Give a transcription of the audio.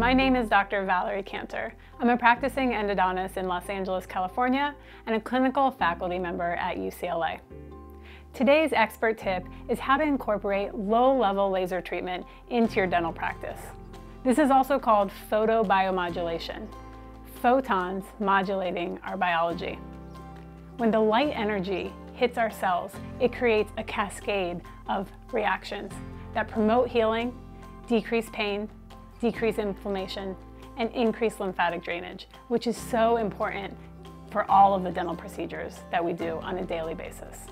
My name is Dr. Valerie Kanter. I'm a practicing endodontist in Los Angeles, California, and a clinical faculty member at UCLA. Today's expert tip is how to incorporate low-level laser treatment into your dental practice. This is also called photobiomodulation, photons modulating our biology. When the light energy hits our cells, it creates a cascade of reactions that promote healing, decrease pain, decrease inflammation, and increase lymphatic drainage, which is so important for all of the dental procedures that we do on a daily basis.